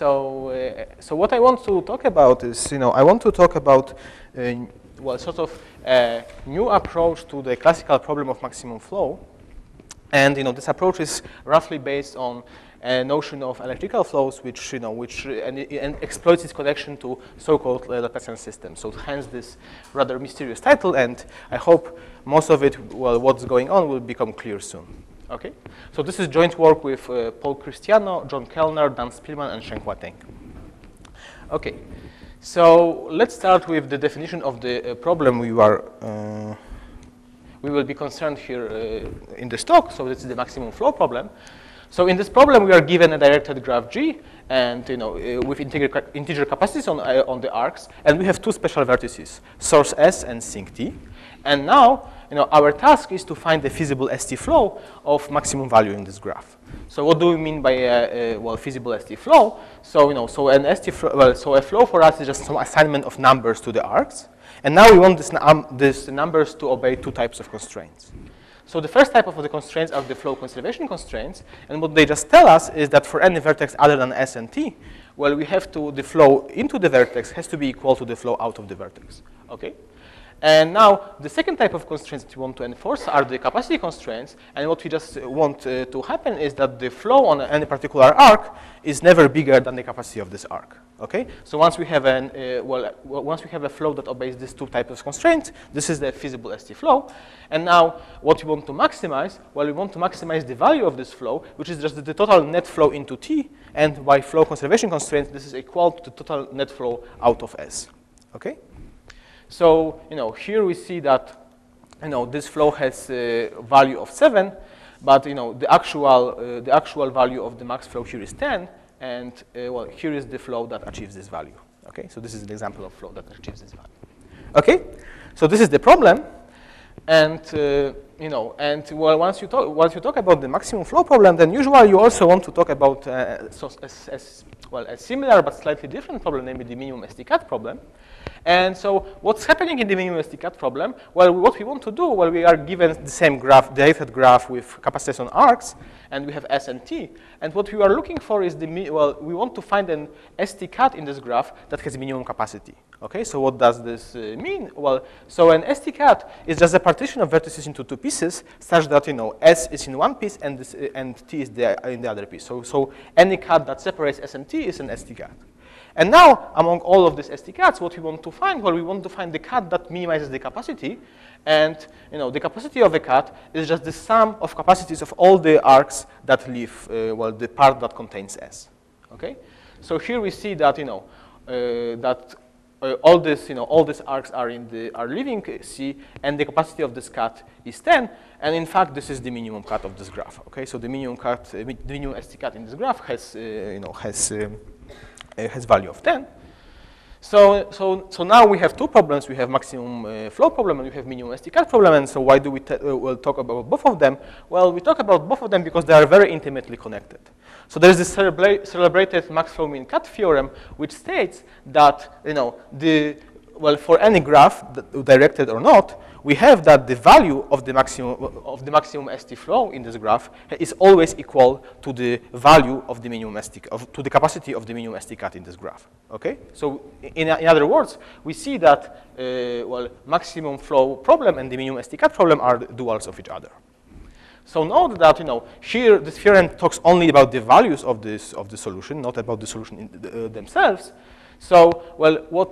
so, uh, so what I want to talk about is, you know, I want to talk about, uh, well, sort of a new approach to the classical problem of maximum flow. And, you know, this approach is roughly based on a notion of electrical flows, which, you know, which, and, and exploits its connection to so-called Laplacian systems. So hence this rather mysterious title, and I hope most of it, well, what's going on will become clear soon. Okay? So this is joint work with uh, Paul Christiano, John Kelner, Dan Spielman, and Shang-Hua Teng. Okay. So let's start with the definition of the uh, problem we are uh, we will be concerned here uh, in this talk. So this is the maximum flow problem. So in this problem, we are given a directed graph G, and you know uh, with integer, integer capacities on uh, on the arcs, and we have two special vertices, source S and sink T. And now you know, our task is to find the feasible ST flow of maximum value in this graph. So what do we mean by a, a well feasible ST flow? So you know, so an ST flow, well, so a flow for us is just some assignment of numbers to the arcs, and now we want this, um, this numbers to obey two types of constraints. So the first type of the constraints are the flow conservation constraints, and what they just tell us is that for any vertex other than S and T, well, we have to the flow into the vertex has to be equal to the flow out of the vertex. Okay. And now, the second type of constraints that we want to enforce are the capacity constraints. And what we just want uh, to happen is that the flow on any particular arc is never bigger than the capacity of this arc. Okay? So once we have an, uh, well, once we have a flow that obeys these two types of constraints, this is the feasible ST flow. And now, what we want to maximize? Well, we want to maximize the value of this flow, which is just the total net flow into T. And by flow conservation constraints, this is equal to the total net flow out of S. Okay? So, you know, here we see that, you know, this flow has a value of 7, but, you know, the actual, uh, the actual value of the max flow here is 10, and, uh, well, here is the flow that achieves this value. Okay, so this is an example of flow that achieves this value. Okay, so this is the problem, and, uh, you know, and well, once you talk, once you talk about the maximum flow problem, then usually you also want to talk about uh, so as, as, well a similar but slightly different problem, namely the minimum ST-cut problem. And so what's happening in the minimum ST-cut problem? Well, what we want to do, well, we are given the same graph, derivative graph with capacitors on arcs, and we have S and T. And what we are looking for is the, well, we want to find an ST-cut in this graph that has minimum capacity. Okay, so what does this uh, mean? Well, so an ST-cut is just a partition of vertices into two pieces such that, you know, S is in one piece and, this, uh, and T is the, in the other piece. So, so any cut that separates S and T is an ST-cut. And now, among all of these ST cuts, what we want to find, well, we want to find the cut that minimizes the capacity. And you know, the capacity of a cut is just the sum of capacities of all the arcs that leave, uh, well, the part that contains S. Okay? So here we see that, you know, uh, that uh, all this, you know, all these arcs are in the are leaving C, and the capacity of this cut is 10. And in fact, this is the minimum cut of this graph. Okay, so the minimum cut, uh, the minimum ST cut in this graph has, uh, you know, has um, has value of 10. So, so, so now we have two problems. We have maximum uh, flow problem and we have minimum ST-cut problem. And so why do we uh, we'll talk about both of them? Well, we talk about both of them because they are very intimately connected. So there's this celebra celebrated max flow min cut theorem, which states that you know the well for any graph, directed or not, we have that the value of the maximum of the maximum ST flow in this graph is always equal to the value of the minimum ST of, to the capacity of the minimum ST cut in this graph. Okay, so in, in other words, we see that uh, well maximum flow problem and the minimum ST cut problem are duals of each other. So note that you know here this theorem talks only about the values of this of the solution, not about the solution the, uh, themselves. So well, what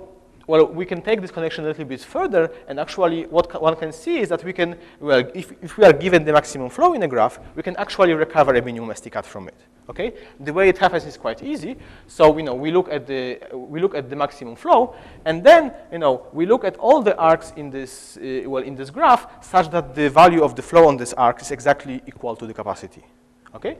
well, we can take this connection a little bit further, and actually what one can see is that we can, well, if, if we are given the maximum flow in a graph, we can actually recover a minimum cut from it. Okay, the way it happens is quite easy. So you know we look at the we look at the maximum flow, and then you know we look at all the arcs in this uh, well in this graph such that the value of the flow on this arc is exactly equal to the capacity. Okay.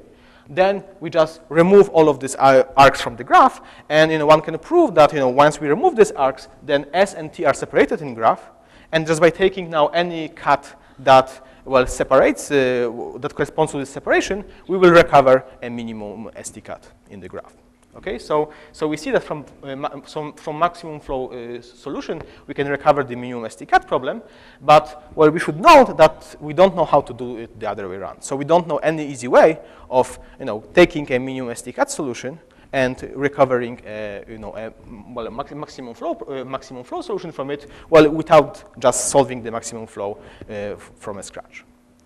Then we just remove all of these arcs from the graph, and you know, one can prove that you know, once we remove these arcs, then S and T are separated in graph, and just by taking now any cut that well separates, uh, that corresponds to this separation, we will recover a minimum ST cut in the graph. Okay, so, so we see that from, uh, from, from, maximum flow uh, solution, we can recover the minimum ST-cut problem, but well, we should note that we don't know how to do it the other way around. So we don't know any easy way of you know, taking a minimum ST-cut solution and recovering, uh, you know, a, well, a maximum flow, uh, maximum flow solution from it, well, without just solving the maximum flow uh, from scratch.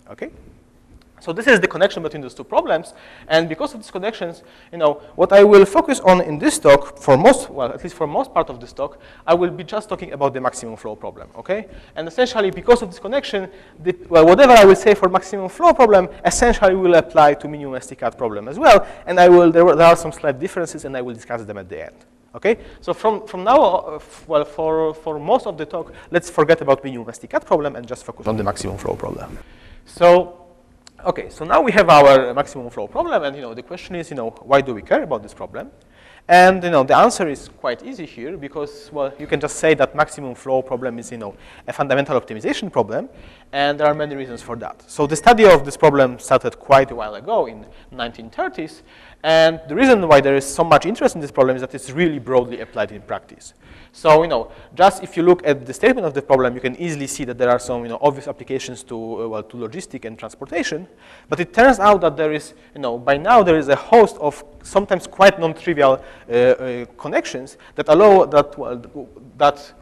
Okay. So this is the connection between those two problems. And because of these connections, you know, what I will focus on in this talk, for most, well, at least for most part of this talk, I will be just talking about the maximum flow problem, okay? And essentially, because of this connection, the, well, whatever I will say for maximum flow problem, essentially will apply to minimum ST-cut problem as well. And I will, there, there are some slight differences, and I will discuss them at the end. Okay, so from, from now, uh, well, for, for most of the talk, let's forget about minimum ST-cut problem and just focus on the maximum flow problem. So Okay, so now we have our maximum flow problem, and you know the question is, you know, why do we care about this problem? And you know the answer is quite easy here because well, you can just say that maximum flow problem is you know a fundamental optimization problem, and there are many reasons for that. So the study of this problem started quite a while ago in 1930s, and the reason why there is so much interest in this problem is that it's really broadly applied in practice. So, you know, just if you look at the statement of the problem, you can easily see that there are some, you know, obvious applications to, uh, well, to logistic and transportation. But it turns out that there is, you know, by now there is a host of sometimes quite non-trivial uh, uh, connections that allow that, well, that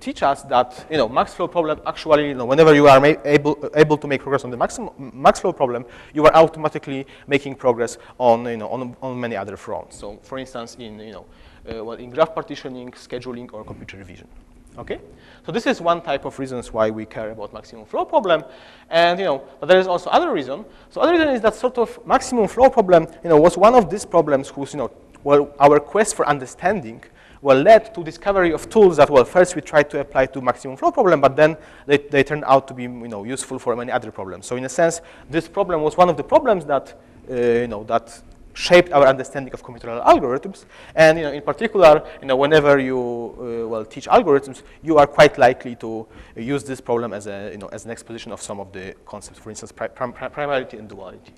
teach us that you know max flow problem actually you know whenever you are able able to make progress on the maximum max flow problem you are automatically making progress on you know on, on many other fronts. So for instance in you know uh, well in graph partitioning scheduling or computer vision okay? So this is one type of reasons why we care about maximum flow problem. And you know but there is also other reason. So other reason is that sort of maximum flow problem you know was one of these problems whose you know well our quest for understanding well, led to discovery of tools that, well, first we tried to apply to maximum flow problem, but then they, they turned out to be, you know, useful for many other problems. So in a sense, this problem was one of the problems that, uh, you know, that shaped our understanding of computational algorithms. And you know, in particular, you know, whenever you uh, well teach algorithms, you are quite likely to use this problem as a you know as an exposition of some of the concepts, for instance, pri prim primality and duality.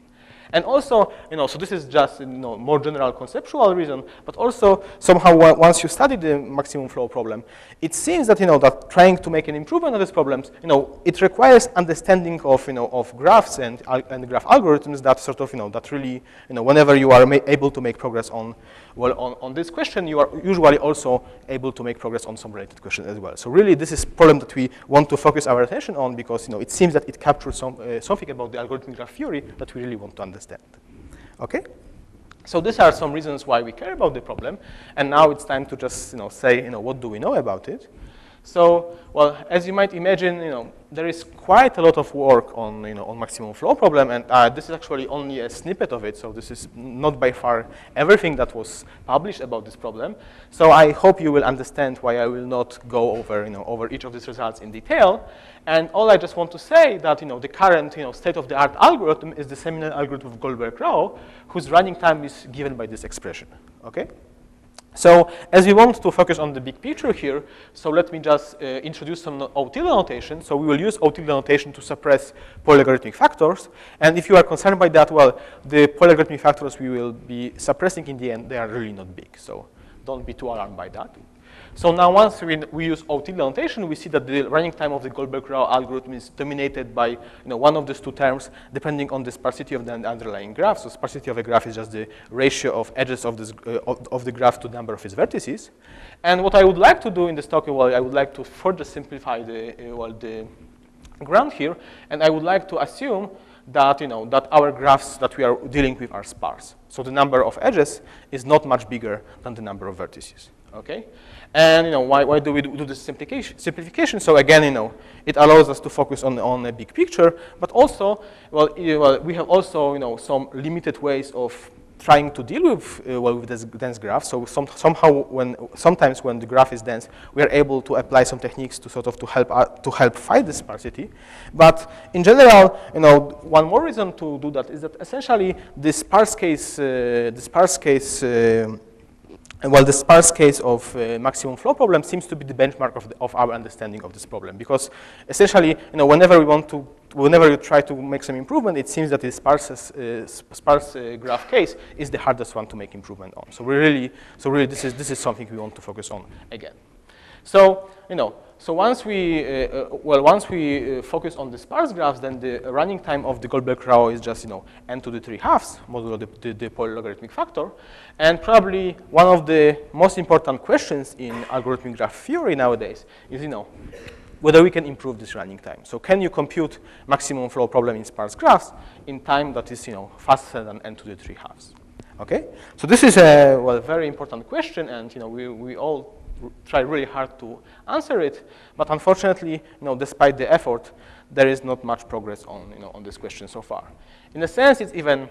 And also, you know, so this is just you know, more general conceptual reason, but also somehow once you study the maximum flow problem, it seems that, you know, that trying to make an improvement on these problems, you know, it requires understanding of, you know, of graphs and, and graph algorithms that sort of, you know, that really, you know, whenever you are able to make progress on well, on, on this question, you are usually also able to make progress on some related questions as well. So really, this is problem that we want to focus our attention on because you know, it seems that it captures some, uh, something about the algorithmic graph theory that we really want to understand. Okay? So these are some reasons why we care about the problem. And now it's time to just you know, say, you know, what do we know about it? So, well, as you might imagine, you know, there is quite a lot of work on, you know, on maximum flow problem, and uh, this is actually only a snippet of it, so this is not by far everything that was published about this problem. So I hope you will understand why I will not go over, you know, over each of these results in detail. And all I just want to say that, you know, the current, you know, state-of-the-art algorithm is the seminal algorithm of Goldberg-Rao, whose running time is given by this expression, okay? So as we want to focus on the big picture here, so let me just uh, introduce some O tilde notation. So we will use O tilde notation to suppress polylogarithmic factors. And if you are concerned by that, well, the polylogarithmic factors we will be suppressing in the end, they are really not big. So don't be too alarmed by that. So now once we, we use O notation, we see that the running time of the Goldberg-Rao algorithm is dominated by you know, one of these two terms depending on the sparsity of the underlying graph. So sparsity of a graph is just the ratio of edges of, this, uh, of, of, the graph to the number of its vertices. And what I would like to do in this talk, well, I would like to further simplify the, uh, well, the ground here, and I would like to assume that, you know, that our graphs that we are dealing with are sparse. So the number of edges is not much bigger than the number of vertices, okay? And you know, why, why do we do, this simplification? simplification? So again, you know, it allows us to focus on, on a big picture, but also, well, well, we have also, you know, some limited ways of trying to deal with, uh, well, with this dense graph. So some, somehow, when sometimes when the graph is dense, we are able to apply some techniques to sort of to help uh, to help fight the sparsity. But in general, you know, one more reason to do that is that essentially the sparse case, uh, the sparse case uh, well, the sparse case of uh, maximum flow problem seems to be the benchmark of, the, of our understanding of this problem because essentially, you know, whenever we want to, whenever you try to make some improvement, it seems that the sparse, uh, sparse uh, graph case is the hardest one to make improvement on. So we really, so really, this is this is something we want to focus on again. So, you know, so once we, uh, uh, well, once we uh, focus on the sparse graphs, then the running time of the Goldberg-Rao is just, you know, n to the 3 halves, modulo the, the, the polylogarithmic factor. And probably one of the most important questions in algorithmic graph theory nowadays is, you know, whether we can improve this running time. So can you compute maximum flow problem in sparse graphs in time that is, you know, faster than n to the 3 halves? Okay? So this is a well, very important question, and, you know, we, we all try really hard to answer it, but unfortunately, you know, despite the effort, there is not much progress on, you know, on this question so far. In a sense, it's even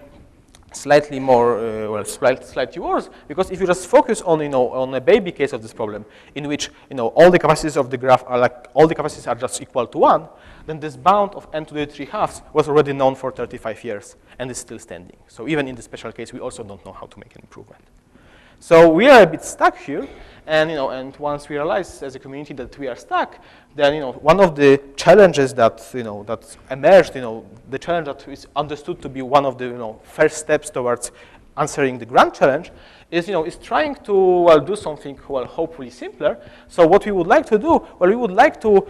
slightly more, uh, well, slightly worse, because if you just focus on, you know, on a baby case of this problem, in which, you know, all the capacities of the graph are like, all the capacities are just equal to one, then this bound of n to the 3 halves was already known for 35 years and is still standing. So even in the special case, we also don't know how to make an improvement. So we are a bit stuck here, and, you know, and once we realize as a community that we are stuck, then, you know, one of the challenges that, you know, that emerged, you know, the challenge that is understood to be one of the, you know, first steps towards answering the grand challenge is, you know, is trying to, well, do something, well, hopefully simpler. So what we would like to do, well, we would like to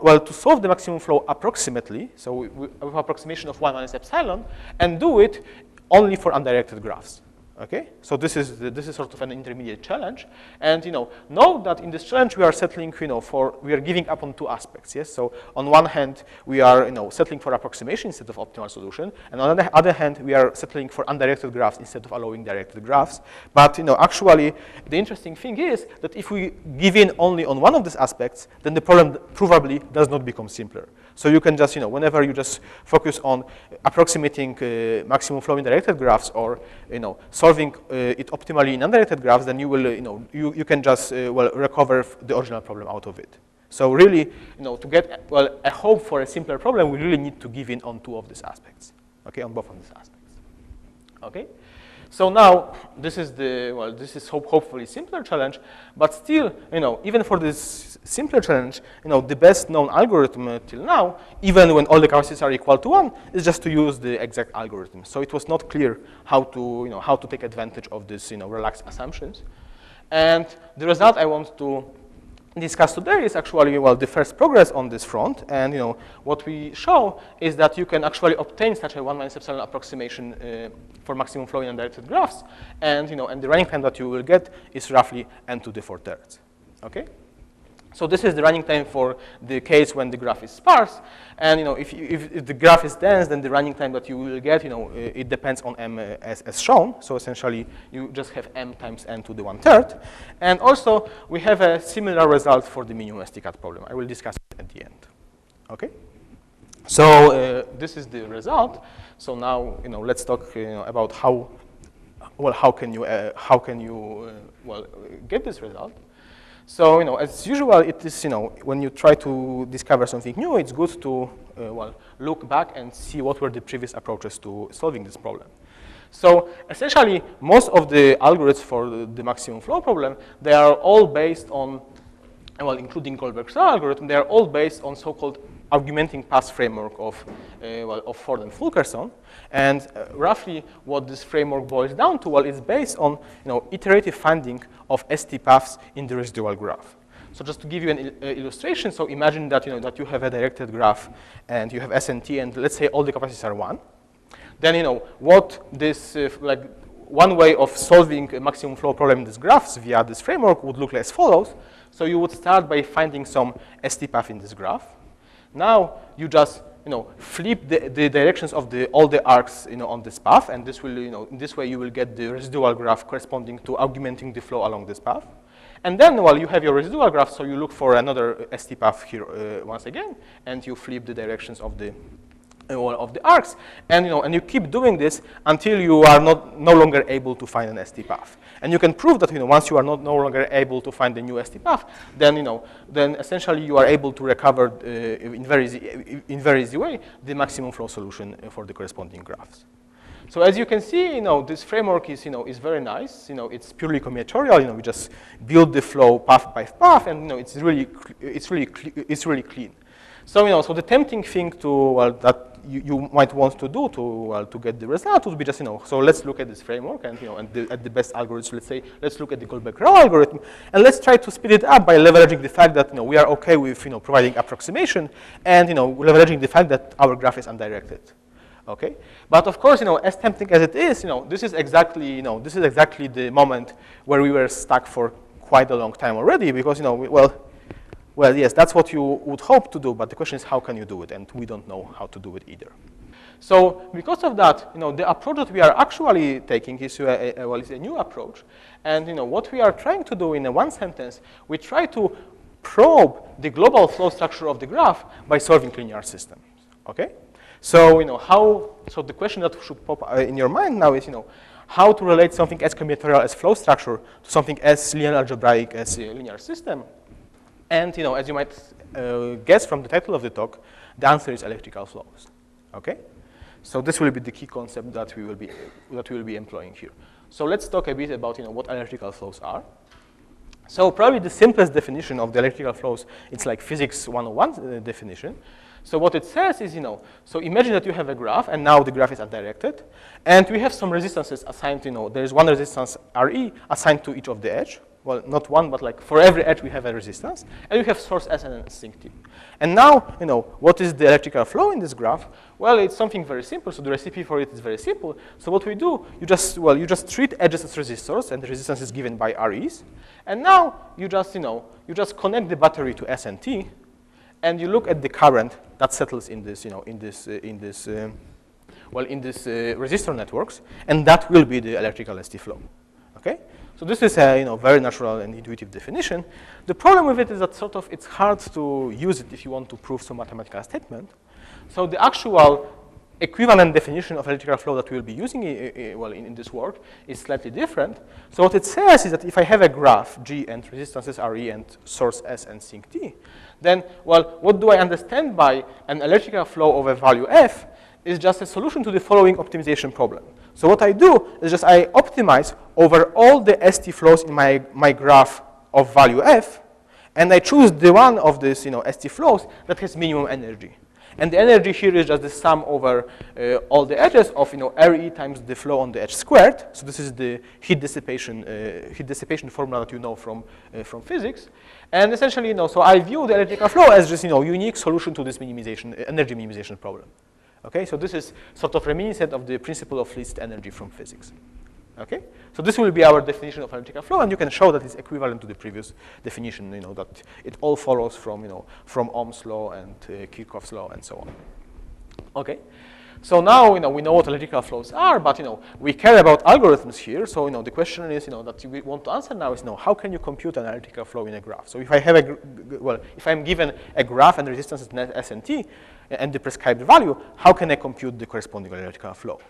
well, to solve the maximum flow approximately, so we, with approximation of 1 minus epsilon, and do it only for undirected graphs. Okay, so this is the, this is sort of an intermediate challenge, and you know, know that in this challenge we are settling, you know, for we are giving up on two aspects. Yes, so on one hand we are, you know, settling for approximation instead of optimal solution, and on the other hand we are settling for undirected graphs instead of allowing directed graphs. But you know, actually, the interesting thing is that if we give in only on one of these aspects, then the problem probably does not become simpler. So you can just, you know, whenever you just focus on approximating uh, maximum flow in directed graphs or, you know, solving uh, it optimally in undirected graphs, then you will, uh, you know, you, you can just, uh, well, recover the original problem out of it. So really, you know, to get, well, a hope for a simpler problem, we really need to give in on two of these aspects, okay, on both of these aspects, okay? So now, this is the, well, this is hope, hopefully simpler challenge, but still, you know, even for this simpler challenge, you know, the best known algorithm till now, even when all the capacities are equal to one, is just to use the exact algorithm. So it was not clear how to, you know, how to take advantage of this, you know, relaxed assumptions. And the result I want to discuss today is actually, well, the first progress on this front. And, you know, what we show is that you can actually obtain such a 1 minus epsilon approximation uh, for maximum flow in undirected graphs. And, you know, and the running time that you will get is roughly n to the 4 thirds. Okay? So this is the running time for the case when the graph is sparse. And you know, if, if, if, the graph is dense, then the running time that you will get, you know, it depends on m uh, as, as shown. So essentially, you just have m times n to the one third. And also, we have a similar result for the minimum ST-cut problem. I will discuss it at the end. Okay. So uh, this is the result. So now, you know, let's talk you know, about how well how can you uh, how can you uh, well get this result. So, you know, as usual, it is, you know, when you try to discover something new, it's good to, uh, well, look back and see what were the previous approaches to solving this problem. So essentially, most of the algorithms for the, maximum flow problem, they are all based on, well, including Goldberg's algorithm, they are all based on so-called augmenting paths framework of, uh, well, of Ford and Fulkerson. And uh, roughly what this framework boils down to, well, it's based on you know, iterative finding of ST paths in the residual graph. So just to give you an uh, illustration, so imagine that you, know, that you have a directed graph and you have SNT and T and let's say all the capacities are one. Then you know what this, uh, like one way of solving a maximum flow problem in these graphs via this framework would look as follows. So you would start by finding some ST path in this graph. Now you just you know, flip the, the directions of the, all the arcs you know, on this path, and this will, you know, in this way you will get the residual graph corresponding to augmenting the flow along this path. And then, while well, you have your residual graph, so you look for another ST path here uh, once again, and you flip the directions of the of the arcs, and you know, and you keep doing this until you are not no longer able to find an ST path. And you can prove that you know once you are not no longer able to find a new ST path, then you know then essentially you are able to recover uh, in very easy, in very easy way the maximum flow solution for the corresponding graphs. So as you can see, you know, this framework is, you know, is very nice. You know, it's purely combinatorial. You know, we just build the flow path by path, and you know, it's really, it's really, it's really clean. So you know, so the tempting thing to well, that you, you might want to do to, to get the result would be just, you know, so let's look at this framework and, you know, and the, at the best algorithm, let's say, let's look at the Goldberg-Rao algorithm, and let's try to speed it up by leveraging the fact that, you know, we are okay with, you know, providing approximation and, you know, leveraging the fact that our graph is undirected. Okay, but of course, you know, as tempting as it is, you know, this is exactly, you know, this is exactly the moment where we were stuck for quite a long time already, because, you know, we, well, well, yes, that's what you would hope to do, but the question is how can you do it, and we don't know how to do it either. So because of that, you know, the approach that we are actually taking is a, a, well, is a new approach, and you know, what we are trying to do in a one sentence, we try to probe the global flow structure of the graph by solving linear systems. Okay. So, you know, how, so the question that should pop uh, in your mind now is, you know, how to relate something as combinatorial as flow structure to something as linear algebraic as a linear system. And, you know, as you might uh, guess from the title of the talk, the answer is electrical flows, okay? So this will be the key concept that we will be, that we will be employing here. So let's talk a bit about, you know, what electrical flows are. So probably the simplest definition of the electrical flows, it's like physics 101 uh, definition. So what it says is, you know, so imagine that you have a graph, and now the graph is undirected, and we have some resistances assigned, you know, there is one resistance RE assigned to each of the edge. Well, not one, but like for every edge we have a resistance, and we have source S and sink T. And now, you know, what is the electrical flow in this graph? Well, it's something very simple, so the recipe for it is very simple. So what we do, you just, well, you just treat edges as resistors, and the resistance is given by REs. And now you just, you know, you just connect the battery to S and T, and you look at the current that settles in this, you know, in this, uh, in this, uh, well, in this uh, resistor networks, and that will be the electrical ST flow. Okay, so this is a you know very natural and intuitive definition. The problem with it is that sort of it's hard to use it if you want to prove some mathematical statement. So the actual equivalent definition of electrical flow that we'll be using well, in, in, this work is slightly different. So what it says is that if I have a graph G and resistances RE and source S and sink T, then, well, what do I understand by an electrical flow of a value f is just a solution to the following optimization problem. So what I do is just I optimize over all the ST flows in my, my graph of value f, and I choose the one of these you know, ST flows that has minimum energy. And the energy here is just the sum over uh, all the edges of you know RE times the flow on the edge squared. So this is the heat dissipation uh, heat dissipation formula that you know from uh, from physics. And essentially, you know, so I view the electrical flow as just you know unique solution to this minimization uh, energy minimization problem. Okay, so this is sort of reminiscent of the principle of least energy from physics. Okay, so this will be our definition of electrical flow, and you can show that it's equivalent to the previous definition. You know that it all follows from you know from Ohm's law and uh, Kirchhoff's law and so on. Okay, so now you know we know what electrical flows are, but you know we care about algorithms here. So you know the question is you know that we want to answer now is you know how can you compute an electrical flow in a graph? So if I have a well, if I'm given a graph and resistance S and T and the prescribed value, how can I compute the corresponding electrical flow?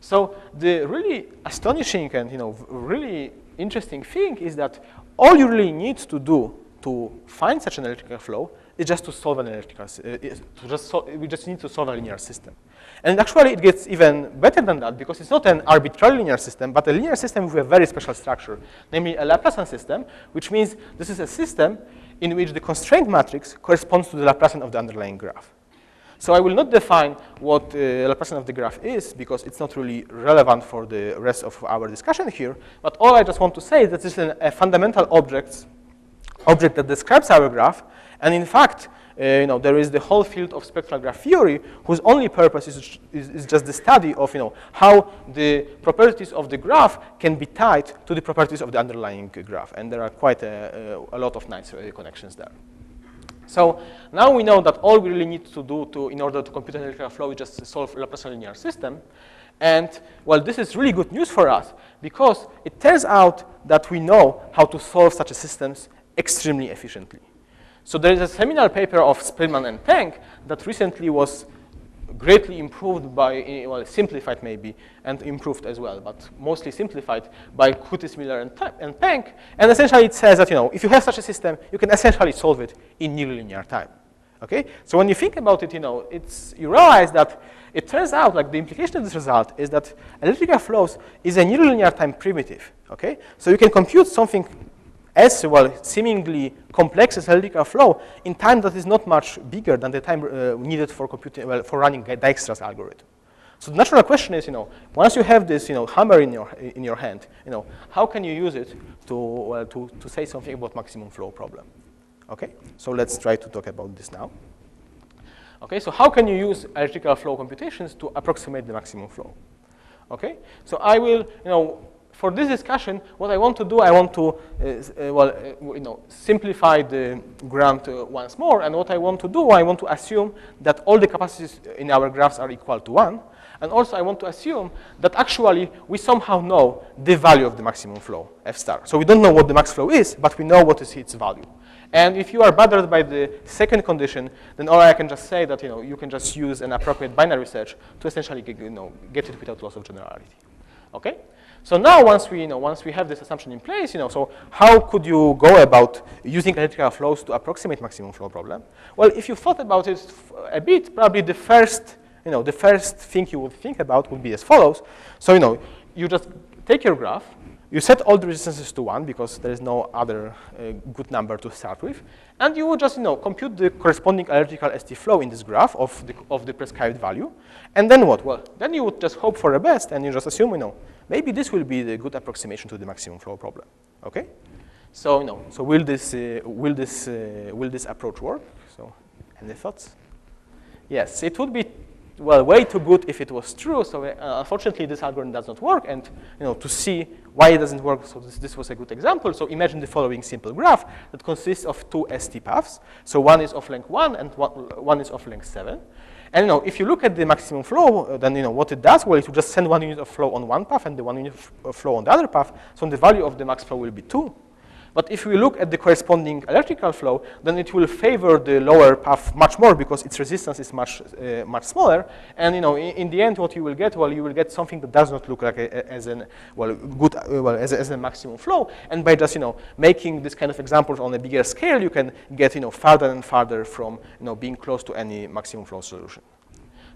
So the really astonishing and you know really interesting thing is that all you really need to do to find such an electrical flow is just to solve an electrical, uh, just so, we just need to solve a linear system. And actually it gets even better than that because it's not an arbitrary linear system, but a linear system with a very special structure, namely a Laplacian system, which means this is a system in which the constraint matrix corresponds to the Laplacian of the underlying graph. So I will not define what uh, Laplacian of the graph is because it's not really relevant for the rest of our discussion here. But all I just want to say is that this is an, a fundamental object, object that describes our graph. And in fact, uh, you know, there is the whole field of spectral graph theory whose only purpose is, is, is, just the study of you know, how the properties of the graph can be tied to the properties of the underlying graph. And there are quite a, a, a lot of nice uh, connections there. So now we know that all we really need to do to, in order to compute an electrical flow is just solve Laplacian linear system. And well, this is really good news for us because it turns out that we know how to solve such systems extremely efficiently. So there is a seminal paper of Spielman and Teng that recently was greatly improved by, well, simplified maybe, and improved as well, but mostly simplified by Koutis, Miller, and, and Peng. And essentially it says that, you know, if you have such a system, you can essentially solve it in linear time. Okay? So when you think about it, you know, it's, you realize that it turns out like the implication of this result is that electrical flows is a linear time primitive. Okay? So you can compute something as well seemingly complex as electrical flow in time that is not much bigger than the time uh, needed for computing well, for running Dijkstra's algorithm. So the natural question is, you know, once you have this, you know, hammer in your in your hand, you know, how can you use it to well, to to say something about maximum flow problem? Okay, so let's try to talk about this now. Okay, so how can you use electrical flow computations to approximate the maximum flow? Okay, so I will, you know, for this discussion, what I want to do, I want to, uh, uh, well, uh, you know, simplify the graph uh, once more. And what I want to do, I want to assume that all the capacities in our graphs are equal to one. And also, I want to assume that actually we somehow know the value of the maximum flow, f star. So we don't know what the max flow is, but we know what is its value. And if you are bothered by the second condition, then all I can just say that you know you can just use an appropriate binary search to essentially you know, get it without loss of generality. Okay? So now once we, you know, once we have this assumption in place, you know, so how could you go about using electrical flows to approximate maximum flow problem? Well, if you thought about it a bit, probably the first, you know, the first thing you would think about would be as follows. So, you know, you just take your graph, you set all the resistances to one because there is no other uh, good number to start with. And you would just you know, compute the corresponding electrical ST flow in this graph of the, of the prescribed value. And then what? Well, then you would just hope for the best and you just assume, you know, maybe this will be the good approximation to the maximum flow problem. Okay? So, you know, so will this, uh, will this, uh, will this approach work? So, any thoughts? Yes, it would be well, way too good if it was true. So uh, unfortunately, this algorithm does not work. And you know, to see why it doesn't work, so this, this was a good example. So imagine the following simple graph that consists of two ST paths. So one is of length one and one, one is of length seven. And you know, if you look at the maximum flow, uh, then you know what it does. Well, it will just send one unit of flow on one path and the one unit of flow on the other path. So the value of the max flow will be two. But if we look at the corresponding electrical flow, then it will favor the lower path much more because its resistance is much, uh, much smaller. And you know, in, in, the end, what you will get, well, you will get something that does not look like a, as an well, good, uh, well, as a, as a maximum flow. And by just you know making this kind of examples on a bigger scale, you can get you know farther and farther from you know being close to any maximum flow solution.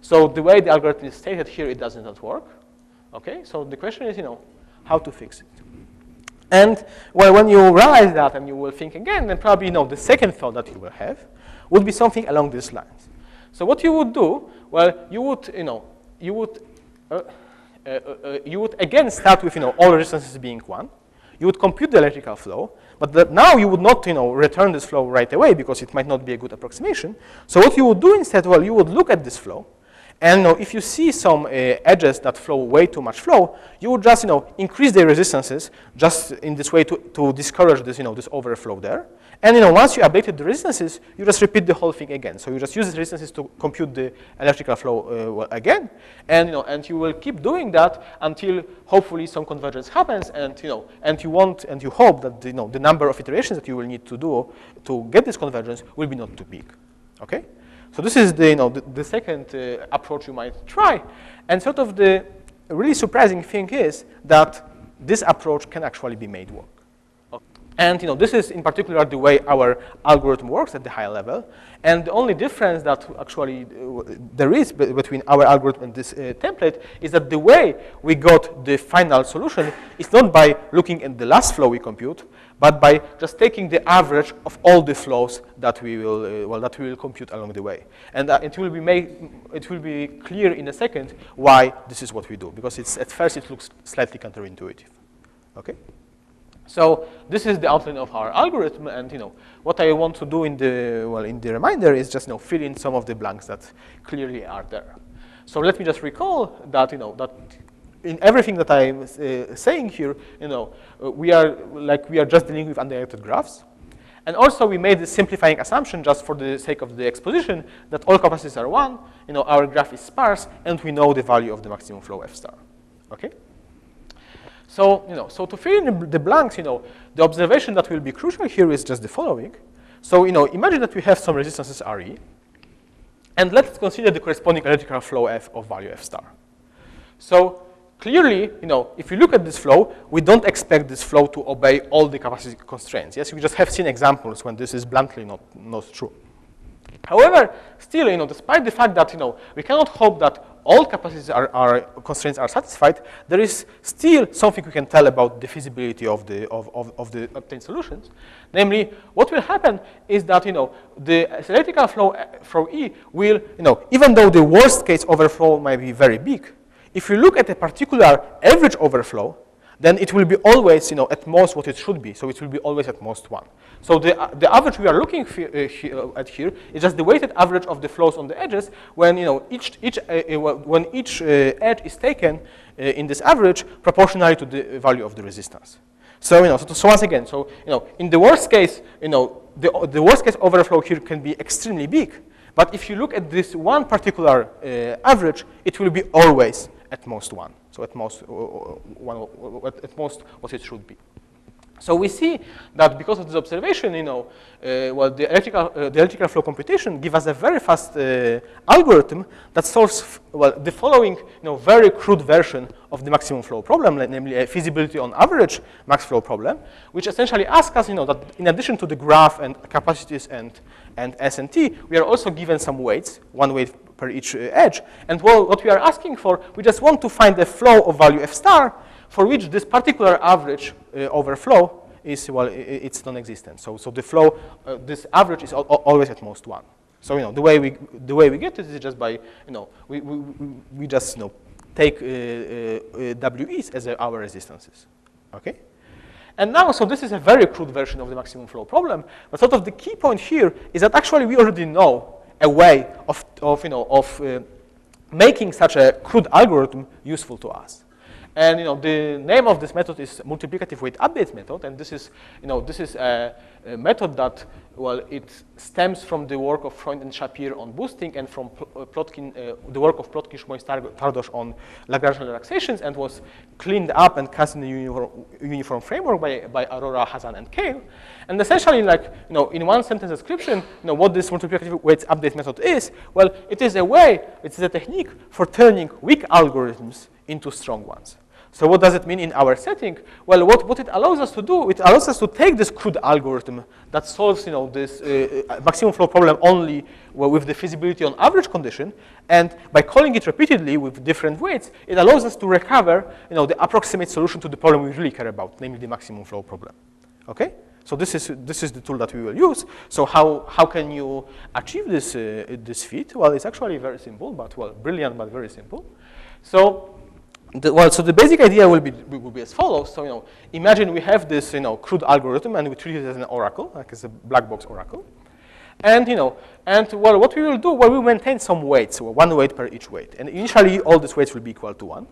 So the way the algorithm is stated here, it does not work. Okay, so the question is, you know, how to fix it. And well, when you realize that and you will think again, then probably you know, the second thought that you will have would be something along these lines. So what you would do, well, you would, you know, you would, uh, uh, uh, you would again start with, you know, all resistances being one. You would compute the electrical flow, but now you would not, you know, return this flow right away because it might not be a good approximation. So what you would do instead, well, you would look at this flow, and you know, if you see some uh, edges that flow way too much flow, you would just you know, increase the resistances just in this way to, to discourage this, you know, this overflow there. And you know, once you updated the resistances, you just repeat the whole thing again. So you just use the resistances to compute the electrical flow uh, again. And, you know, and you will keep doing that until hopefully some convergence happens and, you know, and you want and you hope that you know, the number of iterations that you will need to do to get this convergence will be not too big. Okay? So this is the, you know, the, the second uh, approach you might try. And sort of the really surprising thing is that this approach can actually be made work. And you know, this is in particular the way our algorithm works at the high level. And the only difference that actually uh, there is between our algorithm and this uh, template is that the way we got the final solution is not by looking at the last flow we compute, but by just taking the average of all the flows that we will, uh, well, that we will compute along the way. And uh, it will be made, it will be clear in a second why this is what we do, because it's, at first it looks slightly counterintuitive. Okay? So this is the outline of our algorithm, and you know what I want to do in the well in the reminder is just you know fill in some of the blanks that clearly are there. So let me just recall that you know that in everything that I'm uh, saying here, you know, uh, we are like we are just dealing with undirected graphs. And also we made the simplifying assumption just for the sake of the exposition that all capacities are one, you know, our graph is sparse, and we know the value of the maximum flow f star. Okay? So, you know, so to fill in the blanks, you know, the observation that will be crucial here is just the following. So, you know, imagine that we have some resistances Re, and let's consider the corresponding electrical flow f of value f star. So clearly, you know, if you look at this flow, we don't expect this flow to obey all the capacity constraints. Yes, we just have seen examples when this is bluntly not, not true. However, still, you know, despite the fact that, you know, we cannot hope that all capacities are, are, constraints are satisfied, there is still something we can tell about the feasibility of the, of, of, of the obtained solutions. Namely, what will happen is that, you know, the theoretical flow, eh, flow E will, you know, even though the worst case overflow might be very big, if you look at a particular average overflow, then it will be always, you know, at most what it should be. So it will be always at most one. So the, uh, the average we are looking uh, here, uh, at here is just the weighted average of the flows on the edges when, you know, each, each, uh, uh when each uh, edge is taken in this average proportionally to the value of the resistance. So, you know, so, so, once again, so, you know, in the worst case, you know, the, the worst case overflow here can be extremely big. But if you look at this one particular average, it will be always at most one. So at most, uh, one, at most what it should be. So we see that because of this observation, you know, uh, well, the electrical, uh, the electrical flow computation give us a very fast uh, algorithm that solves, well, the following, you know, very crude version of the maximum flow problem, namely a feasibility on average max flow problem, which essentially asks us, you know, that in addition to the graph and capacities and, and S and T, we are also given some weights, one weight per each uh, edge. And well, what we are asking for, we just want to find a flow of value f star for which this particular average uh, overflow is, well, it's non-existent. So, so the flow, uh, this average is al always at most one. So, you know, the way we, the way we get it is just by, you know, we, we, we just, you know, take WEs as our resistances, okay? And now, so this is a very crude version of the maximum flow problem, but sort of the key point here is that actually we already know a way of, of, you know, of uh, making such a crude algorithm useful to us. And you know, the name of this method is multiplicative weight update method, and this is, you know, this is a, a method that, well, it stems from the work of Freund and Schapire on boosting, and from uh, Plotkin, uh, the work of Plotkin, Shmoys, Tardos on Lagrangian relaxations, and was cleaned up and cast in a uniform, uniform framework by, by Arora, Hazan, and Kale. And essentially, like, you know, in one sentence description, you know, what this multiplicative weights update method is, well, it is a way, it is a technique for turning weak algorithms into strong ones. So what does it mean in our setting? Well, what, what it allows us to do, it allows us to take this crude algorithm that solves you know, this uh, uh, maximum flow problem only with the feasibility on average condition, and by calling it repeatedly with different weights, it allows us to recover you know, the approximate solution to the problem we really care about, namely the maximum flow problem. Okay? So this is, this is the tool that we will use. So how, how can you achieve this, uh, this feat? Well, it's actually very simple, but well, brilliant, but very simple. So the, well, so the basic idea will be, will be as follows. So, you know, imagine we have this, you know, crude algorithm and we treat it as an oracle, like as a black box oracle. And, you know, and well, what we will do, well, we maintain some weights, so one weight per each weight. And initially, all these weights will be equal to one.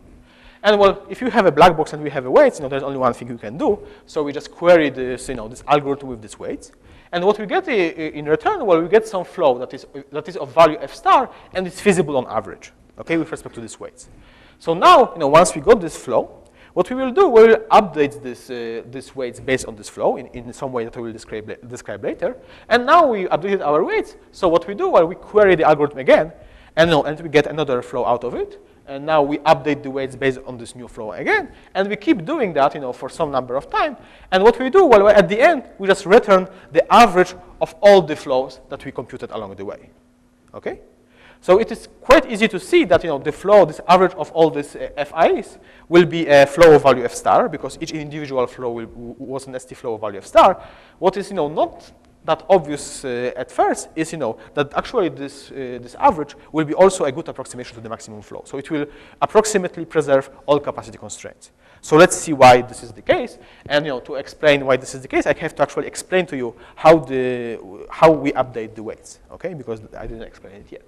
And well, if you have a black box and we have a weight, you know, there's only one thing you can do. So we just query this, you know, this algorithm with these weights. And what we get uh, uh, in return, well, we get some flow that is, uh, that is of value f star, and it's feasible on average, okay, with respect to these weights. So now, you know, once we got this flow, what we will do, we will update this, uh, this weights based on this flow in, in some way that I will describe, describe later. And now we updated our weights. So what we do, well, we query the algorithm again, and, and we get another flow out of it. And now we update the weights based on this new flow again. And we keep doing that, you know, for some number of time. And what we do, well, at the end, we just return the average of all the flows that we computed along the way. Okay? So it is quite easy to see that you know, the flow, this average of all these uh, FIs will be a flow of value F star because each individual flow will, was an ST flow of value F star. What is you know, not that obvious uh, at first is you know, that actually this, uh, this average will be also a good approximation to the maximum flow. So it will approximately preserve all capacity constraints. So let's see why this is the case. And you know, to explain why this is the case, I have to actually explain to you how, the, how we update the weights, okay? Because I didn't explain it yet.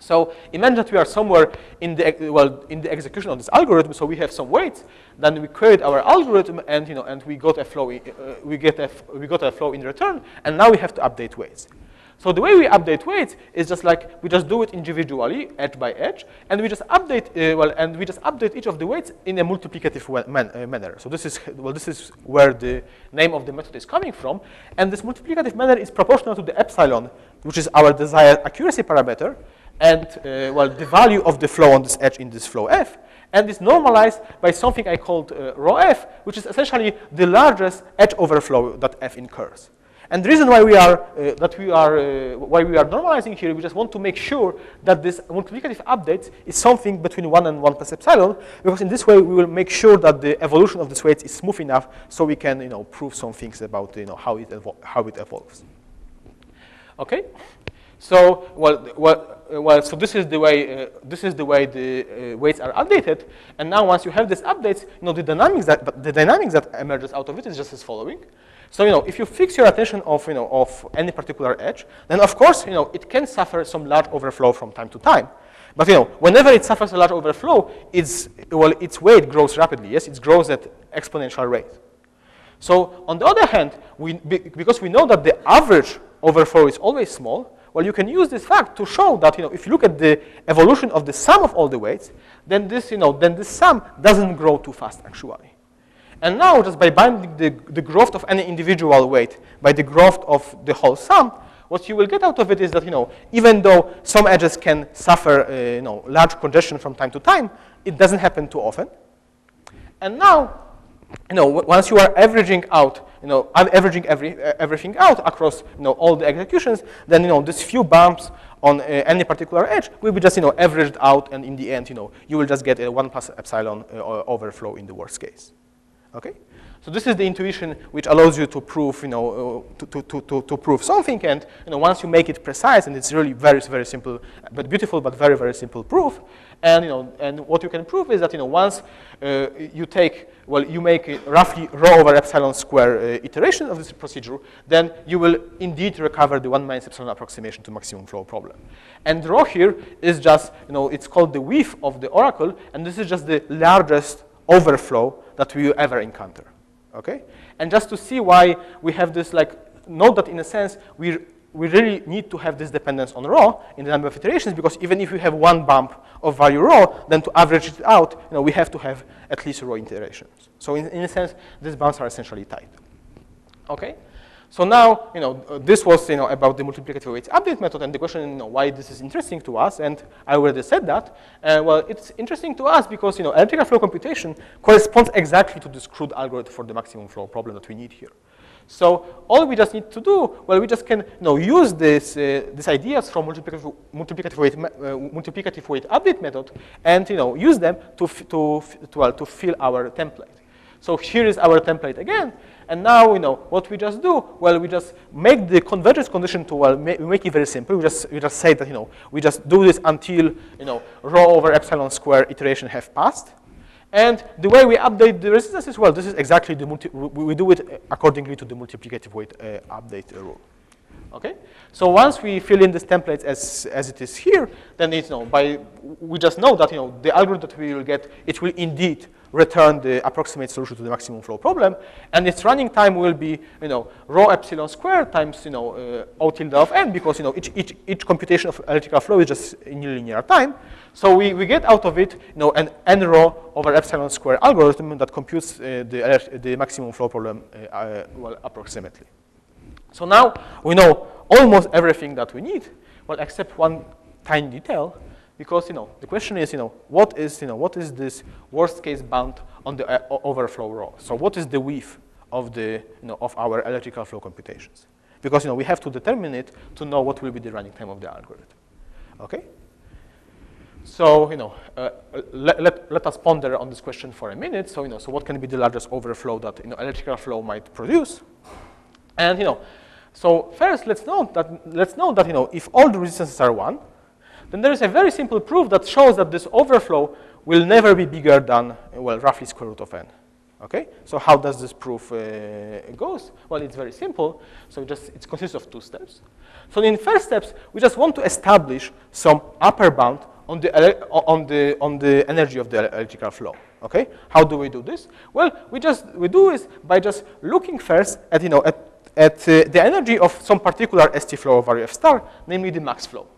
So imagine that we are somewhere in the, well, in the execution of this algorithm, so we have some weights, then we create our algorithm and, you know, and we got a flow, uh, we, get a, we got a flow in return, and now we have to update weights. So the way we update weights is just like we just do it individually, edge by edge, and we just update uh, well, and we just update each of the weights in a multiplicative man uh, manner. So this is well, this is where the name of the method is coming from, and this multiplicative manner is proportional to the epsilon, which is our desired accuracy parameter, and uh, well, the value of the flow on this edge in this flow f, and is normalized by something I called uh, rho f, which is essentially the largest edge overflow that f incurs. And the reason why we are uh, that we are uh, why we are normalizing here, we just want to make sure that this multiplicative update is something between one and one plus epsilon, because in this way we will make sure that the evolution of this weight is smooth enough, so we can you know prove some things about you know how it how it evolves. Okay. So, well, well, well, so this is the way uh, this is the way the uh, weights are updated. And now, once you have these updates, you know the dynamics that the dynamics that emerges out of it is just as following. So, you know, if you fix your attention of you know of any particular edge, then of course, you know, it can suffer some large overflow from time to time. But you know, whenever it suffers a large overflow, its well, its weight grows rapidly. Yes, it grows at exponential rate. So, on the other hand, we, because we know that the average overflow is always small, well, you can use this fact to show that, you know, if you look at the evolution of the sum of all the weights, then this, you know, then this sum doesn't grow too fast, actually. And now, just by binding the, the growth of any individual weight by the growth of the whole sum, what you will get out of it is that, you know, even though some edges can suffer, uh, you know, large congestion from time to time, it doesn't happen too often. And now, you know, once you are averaging out you know, averaging every, everything out across, you know, all the executions, then, you know, these few bumps on uh, any particular edge will be just, you know, averaged out, and in the end, you know, you will just get a 1 plus epsilon uh, overflow in the worst case. Okay? So this is the intuition which allows you to prove, you know, to, to, to, to prove something. And you know, once you make it precise, and it's really very, very simple, but beautiful, but very, very simple proof. And you know, and what you can prove is that you know, once uh, you take, well, you make roughly rho over epsilon square uh, iteration of this procedure, then you will indeed recover the one minus epsilon approximation to maximum flow problem. And rho here is just, you know, it's called the width of the oracle, and this is just the largest overflow that we ever encounter okay? And just to see why we have this, like, note that in a sense, we, we really need to have this dependence on rho in the number of iterations, because even if we have one bump of value rho, then to average it out, you know, we have to have at least rho iterations. So in, in a sense, these bumps are essentially tight, okay? So now, you know, uh, this was, you know, about the multiplicative weights update method and the question, you know, why this is interesting to us. And I already said that. Uh, well, it's interesting to us because, you know, electrical flow computation corresponds exactly to this crude algorithm for the maximum flow problem that we need here. So all we just need to do, well, we just can, you know, use this, uh, these ideas from multiplicative, multiplicative, weight, uh, multiplicative weight update method and, you know, use them to, to, to, well, to fill our template. So here is our template again. And now, you know, what we just do, well, we just make the convergence condition to, well, we make it very simple. We just, we just say that, you know, we just do this until, you know, rho over epsilon square iteration have passed. And the way we update the resistance is, well, this is exactly the, multi we do it accordingly to the multiplicative weight uh, update rule. Okay? So once we fill in this template as, as it is here, then it's, you know, by, we just know that, you know, the algorithm that we will get, it will indeed return the approximate solution to the maximum flow problem. And its running time will be, you know, rho epsilon squared times, you know, uh, O tilde of n, because, you know, each, each, each computation of electrical flow is just in linear time. So we, we get out of it, you know, an n rho over epsilon square algorithm that computes uh, the, the maximum flow problem, uh, uh, well, approximately. So now we know almost everything that we need, well, except one tiny detail, because you know the question is you know what is you know what is this worst case bound on the uh, overflow rho? So what is the width of the you know of our electrical flow computations? Because you know we have to determine it to know what will be the running time of the algorithm. Okay. So you know uh, let, let, let us ponder on this question for a minute. So you know so what can be the largest overflow that you know electrical flow might produce? And you know so first let's note that let's note that you know if all the resistances are one then there is a very simple proof that shows that this overflow will never be bigger than, well, roughly square root of n. Okay, so how does this proof uh, goes? Well, it's very simple. So just it consists of two steps. So in first steps, we just want to establish some upper bound on the on the on the energy of the electrical flow. Okay, how do we do this? Well, we just we do is by just looking first at you know at at uh, the energy of some particular ST flow value f star, namely the max flow.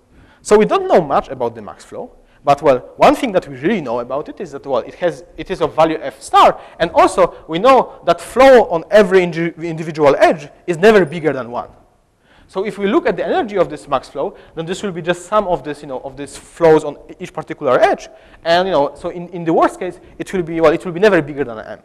So we don't know much about the max flow, but well, one thing that we really know about it is that well, it has it is of value f star, and also we know that flow on every individual edge is never bigger than one. So if we look at the energy of this max flow, then this will be just sum of this, you know, of these flows on each particular edge, and you know, so in, in the worst case, it will be well, it will be never bigger than m.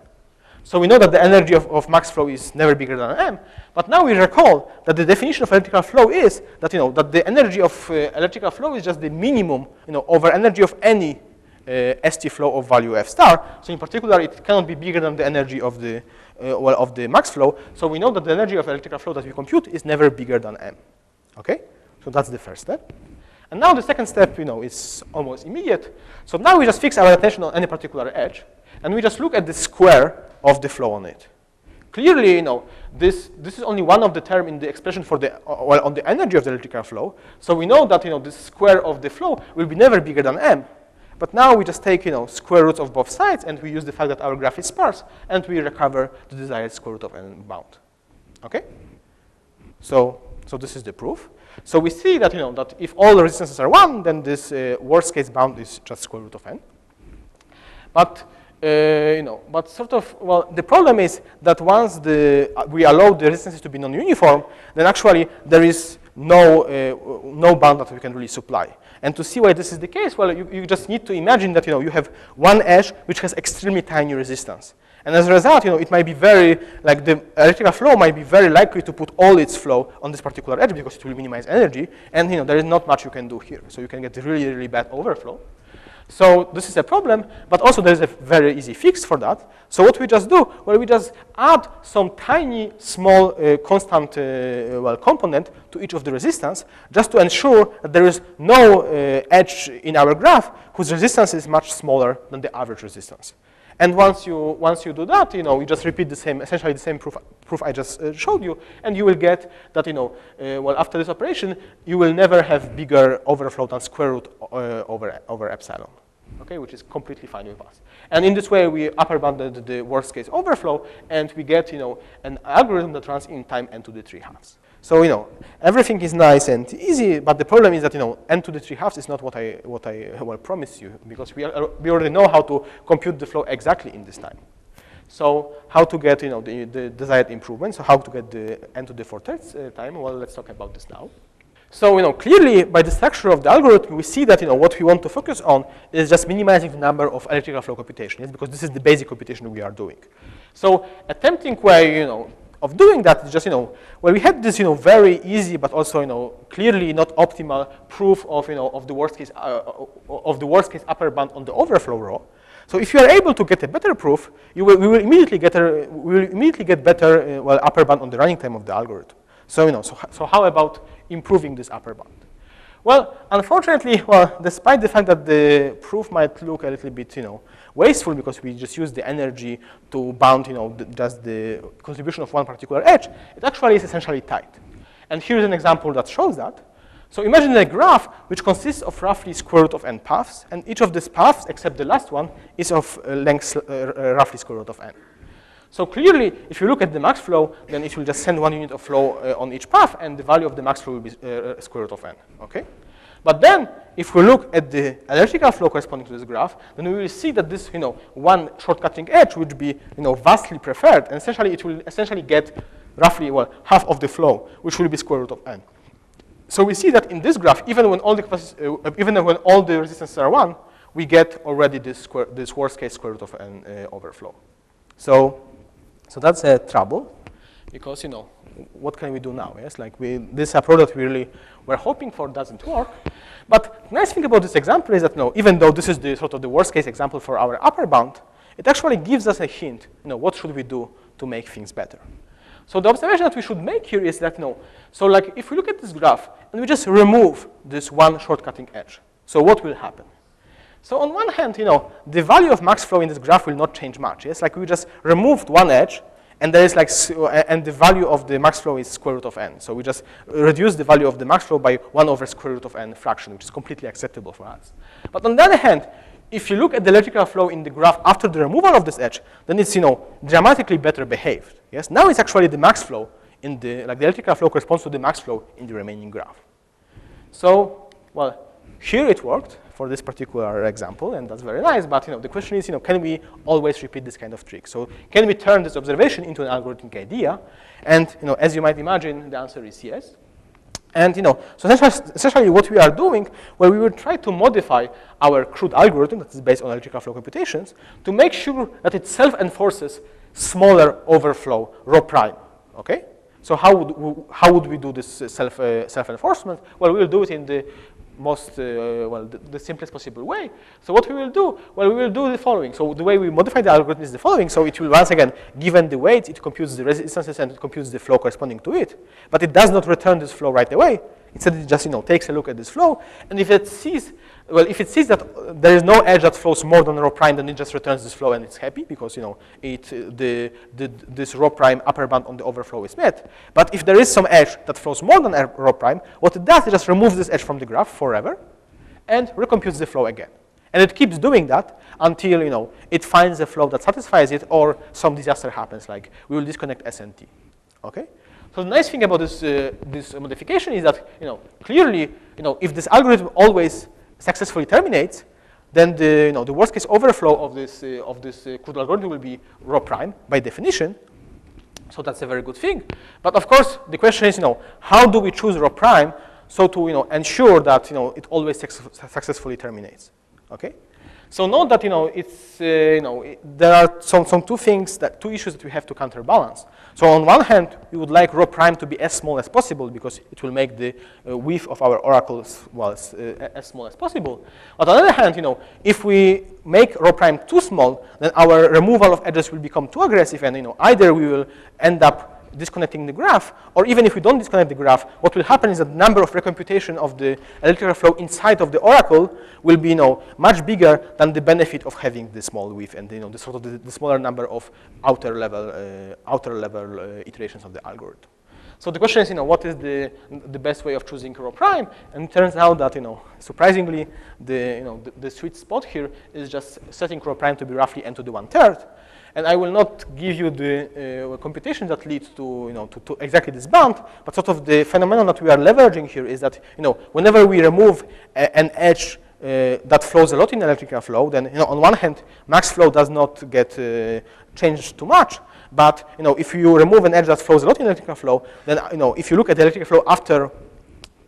So we know that the energy of, of max flow is never bigger than m. But now we recall that the definition of electrical flow is that, you know, that the energy of uh, electrical flow is just the minimum you know, over energy of any uh, ST flow of value f star. So in particular, it cannot be bigger than the energy of the, uh, well, of the max flow. So we know that the energy of electrical flow that we compute is never bigger than m. Okay? So that's the first step. And now the second step, you know, is almost immediate. So now we just fix our attention on any particular edge, and we just look at the square of the flow on it. Clearly, you know, this, this is only one of the term in the expression for the, uh, well, on the energy of the electrical flow. So we know that, you know, the square of the flow will be never bigger than m. But now we just take, you know, square roots of both sides, and we use the fact that our graph is sparse, and we recover the desired square root of n bound. Okay? So, so this is the proof. So we see that, you know, that if all the resistances are 1, then this uh, worst case bound is just square root of n. But, you know, but sort of, well, the problem is that once the, uh, we allow the resistances to be non-uniform, then actually there is no, uh, no bound that we can really supply. And to see why this is the case, well, you, you just need to imagine that, you know, you have one edge which has extremely tiny resistance. And as a result, you know, it might be very, like the electrical flow might be very likely to put all its flow on this particular edge because it will minimize energy. And, you know, there is not much you can do here. So you can get really, really bad overflow. So this is a problem, but also there's a very easy fix for that. So what we just do, well, we just add some tiny, small, uh, constant, uh, well, component to each of the resistance, just to ensure that there is no uh, edge in our graph whose resistance is much smaller than the average resistance. And once you, once you do that, you know, you just repeat the same, essentially the same proof, proof I just uh, showed you, and you will get that, you know, uh, well, after this operation, you will never have bigger overflow than square root uh, over, over epsilon, okay, which is completely fine with us. And in this way, we upper bounded the worst case overflow, and we get, you know, an algorithm that runs in time n to the 3 halves. So, you know, everything is nice and easy, but the problem is that, you know, n to the 3 halves is not what I, what I well, promised you, because we, are, we already know how to compute the flow exactly in this time. So how to get, you know, the, the desired improvement, so how to get the n to the 4 thirds uh, time, well, let's talk about this now. So, you know, clearly by the structure of the algorithm, we see that, you know, what we want to focus on is just minimizing the number of electrical flow computations, because this is the basic computation we are doing. So attempting where, you know, of doing that is just, you know, well, we had this, you know, very easy, but also, you know, clearly not optimal proof of, you know, of the worst case, uh, of the worst case upper bound on the overflow rho. So if you are able to get a better proof, you will, we will immediately get a, we will immediately get better, uh, well, upper bound on the running time of the algorithm. So, you know, so, so how about improving this upper bound? Well, unfortunately, well, despite the fact that the proof might look a little bit, you know, wasteful because we just use the energy to bound, you know, the, just the contribution of one particular edge, it actually is essentially tight. And here's an example that shows that. So imagine a graph which consists of roughly square root of n paths, and each of these paths, except the last one, is of uh, length uh, uh, roughly square root of n. So clearly, if you look at the max flow, then it will just send one unit of flow uh, on each path, and the value of the max flow will be uh, uh, square root of n, okay? But then, if we look at the electrical flow corresponding to this graph, then we will see that this, you know, one short-cutting edge would be, you know, vastly preferred, and essentially it will essentially get roughly, well, half of the flow, which will be square root of n. So we see that in this graph, even when all the, uh, even when all the resistances are one, we get already this, square, this worst case square root of n uh, overflow. So so that's a trouble because, you know, what can we do now? Yes, like we, this approach that we really were hoping for doesn't work. But nice thing about this example is that, you know, even though this is the sort of the worst case example for our upper bound, it actually gives us a hint, you know, what should we do to make things better? So the observation that we should make here is that, you know, so like if we look at this graph and we just remove this one short-cutting edge, so what will happen? So on one hand, you know, the value of max flow in this graph will not change much. Yes, like we just removed one edge, and there is like, and the value of the max flow is square root of n. So we just reduce the value of the max flow by one over square root of n fraction, which is completely acceptable for us. But on the other hand, if you look at the electrical flow in the graph after the removal of this edge, then it's, you know, dramatically better behaved. Yes, now it's actually the max flow in the, like the electrical flow corresponds to the max flow in the remaining graph. So, well, here it worked for this particular example, and that's very nice. But you know, the question is, you know, can we always repeat this kind of trick? So can we turn this observation into an algorithmic idea? And you know, as you might imagine, the answer is yes. And you know, so essentially, what we are doing, where we will try to modify our crude algorithm that is based on electrical flow computations to make sure that it self-enforces smaller overflow rho prime, okay? So how would, w- how would we do this uh, self, uh, self-enforcement? Well, we'll do it in the most, uh, well, the, the simplest possible way. So what we will do? Well, we will do the following. So the way we modify the algorithm is the following. So it will, once again, given the weight, it computes the resistances and it computes the flow corresponding to it. But it does not return this flow right away. Instead, it just, you know, takes a look at this flow. And if it sees well, if it sees that uh, there is no edge that flows more than rho prime, then it just returns this flow and it's happy because you know it uh, the, the this rho prime upper bound on the overflow is met. But if there is some edge that flows more than rho prime, what it does is just removes this edge from the graph forever and recomputes the flow again. And it keeps doing that until you know it finds a flow that satisfies it or some disaster happens, like we will disconnect SNT. Okay? So the nice thing about this, uh, this modification is that you know clearly you know if this algorithm always successfully terminates, then the, you know, the worst case overflow of this, uh, of this uh, algorithm will be rho prime by definition. So that's a very good thing. But of course, the question is, you know, how do we choose rho prime so to you know, ensure that you know, it always successfully terminates? Okay? So note that you know it's uh, you know it, there are some some two things that two issues that we have to counterbalance. So on one hand, we would like rho prime to be as small as possible because it will make the uh, width of our oracles well as, uh, as small as possible. But on the other hand, you know if we make rho prime too small, then our removal of edges will become too aggressive, and you know either we will end up disconnecting the graph, or even if we don't disconnect the graph, what will happen is that the number of recomputation of the electrical flow inside of the oracle will be you know, much bigger than the benefit of having the small width and you know, the sort of the, the smaller number of outer level, uh, outer level uh, iterations of the algorithm. So the question is, you know, what is the, the best way of choosing rho prime? And it turns out that, you know, surprisingly, the, you know, the, the sweet spot here is just setting rho prime to be roughly n to the one-third. And I will not give you the uh, computation that leads to, you know, to, to, exactly this bound, but sort of the phenomenon that we are leveraging here is that, you know, whenever we remove a, an edge uh, that flows a lot in electrical flow, then, you know, on one hand, max flow does not get uh, changed too much, but, you know, if you remove an edge that flows a lot in electrical flow, then, you know, if you look at the electrical flow after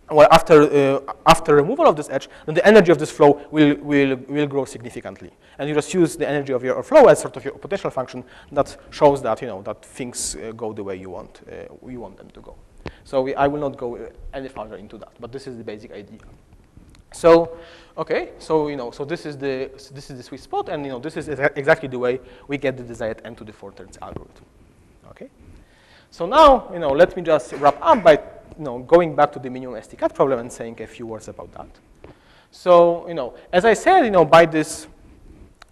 well, after, uh, after removal of this edge, then the energy of this flow will, will, will grow significantly. And you just use the energy of your flow as sort of your potential function that shows that, you know, that things uh, go the way you want, uh, you want them to go. So we, I will not go uh, any further into that, but this is the basic idea. So, okay, so, you know, so this is the, this is the sweet spot, and, you know, this is exactly the way we get the desired n to the four thirds algorithm, okay? So now, you know, let me just wrap up by you know, going back to the minimum ST-cut problem and saying a few words about that. So, you know, as I said, you know, by this,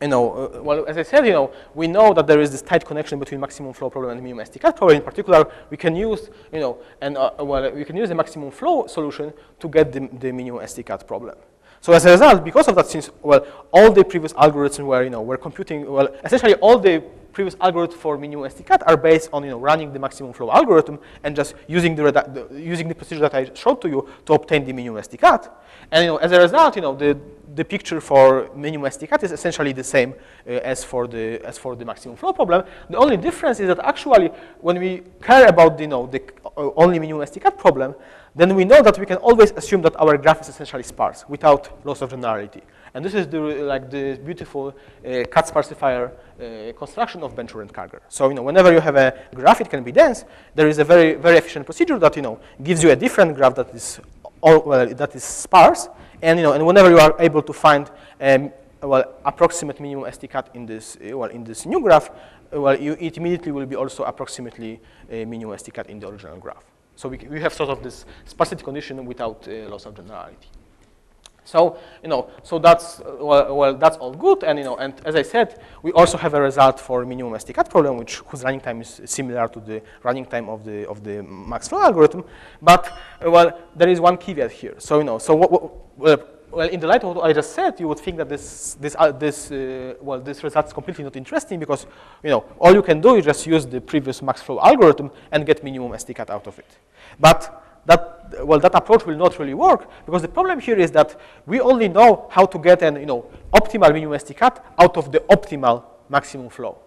you know, uh, well, as I said, you know, we know that there is this tight connection between maximum flow problem and minimum ST-cut problem. In particular, we can use, you know, and uh, well, we can use the maximum flow solution to get the, the minimum ST-cut problem. So as a result, because of that, since well, all the previous algorithms were, you know, were computing, well, essentially all the previous algorithms for minimum ST-cut are based on, you know, running the maximum flow algorithm and just using the, the, using the procedure that I showed to you to obtain the minimum ST-cut. And, you know, as a result, you know, the, the picture for minimum ST-cut is essentially the same uh, as for the as for the maximum flow problem. The only difference is that actually, when we care about, you know, the uh, only minimum ST-cut problem, then we know that we can always assume that our graph is essentially sparse without loss of generality. And this is the, like the beautiful uh, cut sparsifier uh, construction of Benczúr and Karger. So you know, whenever you have a graph, it can be dense. There is a very, very efficient procedure that you know gives you a different graph that is all, well, that is sparse. And you know, and whenever you are able to find um, well approximate minimum ST cut in this uh, well in this new graph, uh, well you, it immediately will be also approximately a minimum ST cut in the original graph. So we, we have sort of this sparsity condition without uh, loss of generality. So, you know, so that's, well, well, that's all good. And, you know, and as I said, we also have a result for minimum ST-cut problem, which whose running time is similar to the running time of the, of the max flow algorithm. But, uh, well, there is one caveat here. So, you know, so what, what well, well, in the light of what I just said, you would think that this, this, uh, this, uh, well, this result is completely not interesting because, you know, all you can do is just use the previous max flow algorithm and get minimum ST-cut out of it. But that, well, that approach will not really work because the problem here is that we only know how to get an, you know, optimal minimum ST-cut out of the optimal maximum flow.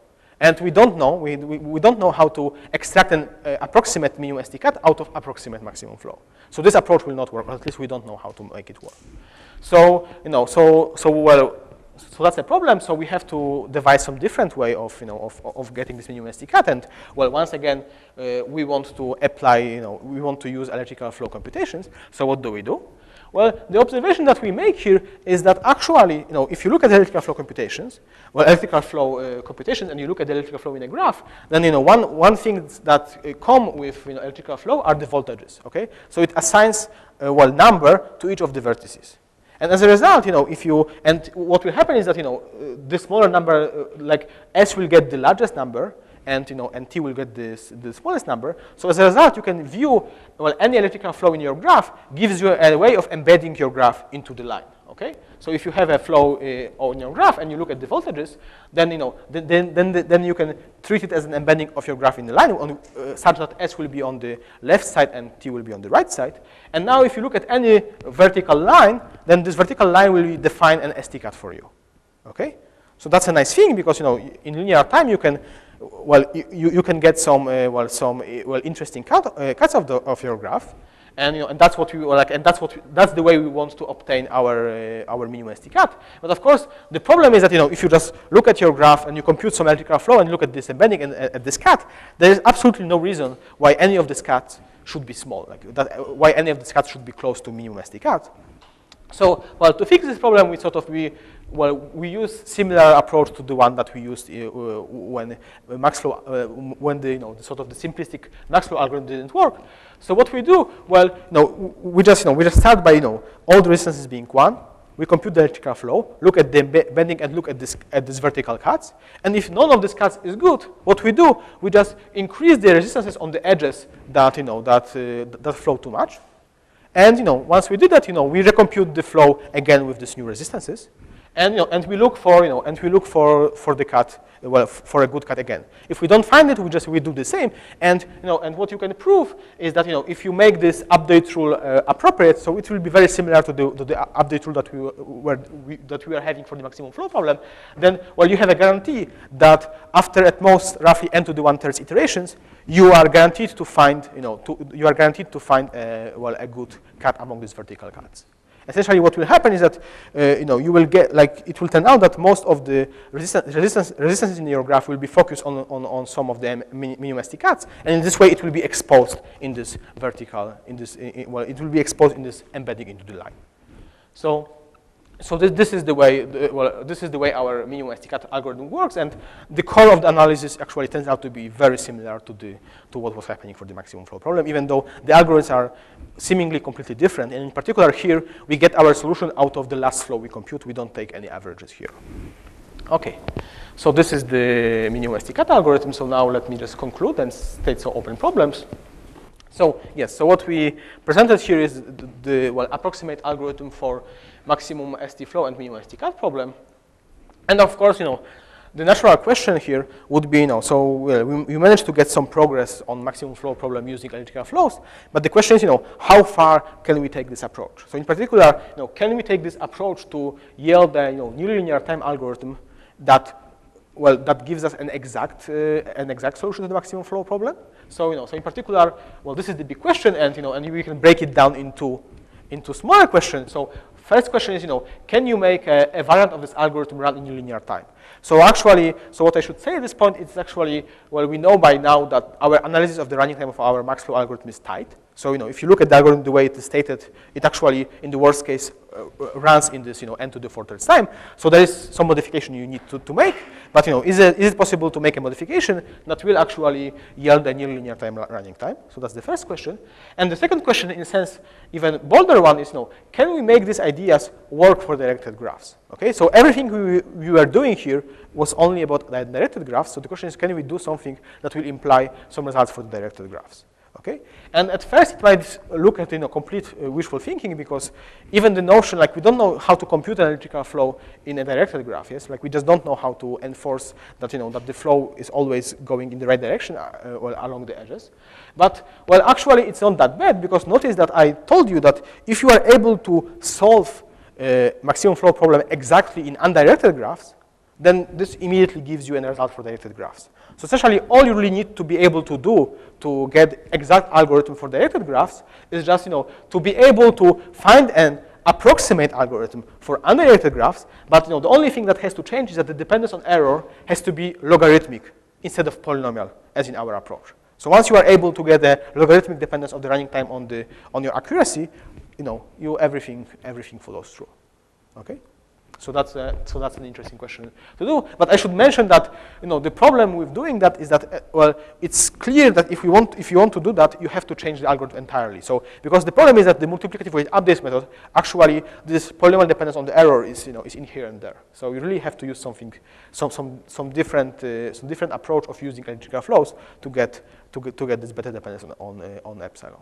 And we don't know, we, we, we don't know how to extract an uh, approximate minimum ST-cut out of approximate maximum flow. So this approach will not work, or at least we don't know how to make it work. So, you know, so, so well, so that's a problem. So we have to devise some different way of, you know, of, of getting this minimum ST cut. And well, once again, uh, we want to apply, you know, we want to use electrical flow computations. So what do we do? Well, the observation that we make here is that actually, you know, if you look at electrical flow computations, well, electrical flow uh, computations, and you look at the electrical flow in a graph, then, you know, one, one thing that uh, come with, you know, electrical flow are the voltages, okay? So it assigns, uh, well, number to each of the vertices. And as a result, you know, if you, and what will happen is that, you know, the smaller number, uh, like S will get the largest number, and, you know, and T will get this, the smallest number. So as a result, you can view, well, any electrical flow in your graph gives you a way of embedding your graph into the line, okay? So if you have a flow uh, on your graph and you look at the voltages, then, you know, then, then, then you can treat it as an embedding of your graph in the line on, uh, such that S will be on the left side and T will be on the right side. And now if you look at any vertical line, then this vertical line will define an ST cut for you, okay? So that's a nice thing because, you know, in linear time you can, well, you, you can get some, uh, well, some, uh, well, interesting cut, uh, cuts of, the, of your graph. And, you know, and that's what we like, and that's what we, that's the way we want to obtain our uh, our minimum ST cut. But of course, the problem is that you know if you just look at your graph and you compute some electrical flow and look at this embedding and at this cut, there is absolutely no reason why any of these cuts should be small, like that, why any of these cuts should be close to minimum ST cut. So, well, to fix this problem, we sort of we well, we use similar approach to the one that we used uh, when Maxflow, uh, when the, you know, the sort of the simplistic Maxflow algorithm didn't work. So what we do, well, you know, we just, you know, we just start by, you know, all the resistances being one. We compute the electrical flow, look at the bending and look at this, at this vertical cuts. And if none of these cuts is good, what we do, we just increase the resistances on the edges that, you know, that, uh, that flow too much. And, you know, once we did that, you know, we recompute the flow again with these new resistances. And, you know, and we look for, you know, and we look for, for the cut, well, for a good cut again. If we don't find it, we just, we do the same. And, you know, and what you can prove is that, you know, if you make this update rule uh, appropriate, so it will be very similar to the, to the update rule that we were, we, that we are having for the maximum flow problem, then, well, you have a guarantee that after at most roughly n to the one-third iterations, you are guaranteed to find, you know, to, you are guaranteed to find, uh, well, a good cut among these vertical cuts essentially what will happen is that uh, you know you will get like it will turn out that most of the resistance resistance resistance in your graph will be focused on on, on some of the minimum ST cuts, and in this way it will be exposed in this vertical in this in, well it will be exposed in this embedding into the line. So so this, this is the way, the, well, this is the way our minimum ST cut algorithm works, and the core of the analysis actually turns out to be very similar to the to what was happening for the maximum flow problem, even though the algorithms are seemingly completely different. And in particular, here we get our solution out of the last flow we compute. We don't take any averages here. Okay, so this is the minimum ST cut algorithm. So now let me just conclude and state some open problems. So yes, so what we presented here is the, the well approximate algorithm for maximum ST flow and minimum ST cut problem. And of course, you know, the natural question here would be, you know, so we, we, managed to get some progress on maximum flow problem using electrical flows, but the question is, you know, how far can we take this approach? So in particular, you know, can we take this approach to yield a, you know, nonlinear time algorithm that, well, that gives us an exact, uh, an exact solution to the maximum flow problem? So, you know, so in particular, well, this is the big question, and, you know, and we can break it down into, into smaller questions. So First question is, you know, can you make a, a variant of this algorithm run in linear time? So actually, so what I should say at this point is actually, well, we know by now that our analysis of the running time of our Maxflow algorithm is tight. So, you know, if you look at the algorithm the way it is stated, it actually, in the worst case, uh, runs in this, you know, n to the fourth time. So there is some modification you need to, to make. But, you know, is it, is it possible to make a modification that will actually yield a near linear time running time? So that's the first question. And the second question, in a sense, even bolder one is, you know, can we make these ideas work for directed graphs? Okay, so everything we, we were doing here was only about directed graphs. So the question is, can we do something that will imply some results for the directed graphs? Okay? And at first it might look at you know, complete uh, wishful thinking because even the notion, like we don't know how to compute an electrical flow in a directed graph, yes? Like we just don't know how to enforce that, you know, that the flow is always going in the right direction uh, well, along the edges. But, well, actually it's not that bad because notice that I told you that if you are able to solve uh, maximum flow problem exactly in undirected graphs, then this immediately gives you a result for directed graphs. So essentially, all you really need to be able to do to get exact algorithm for directed graphs is just, you know, to be able to find an approximate algorithm for undirected graphs, but you know, the only thing that has to change is that the dependence on error has to be logarithmic instead of polynomial, as in our approach. So once you are able to get the logarithmic dependence of the running time on, the, on your accuracy, you know, you, everything, everything follows through, okay? So that's, a, so that's an interesting question to do. But I should mention that you know, the problem with doing that is that, uh, well, it's clear that if, we want, if you want to do that, you have to change the algorithm entirely. So because the problem is that the multiplicative weight updates method, actually this polynomial dependence on the error is, you know, is inherent there. So you really have to use something, some, some, some, different, uh, some different approach of using electrical flows to get, to get, to get this better dependence on, on, uh, on epsilon.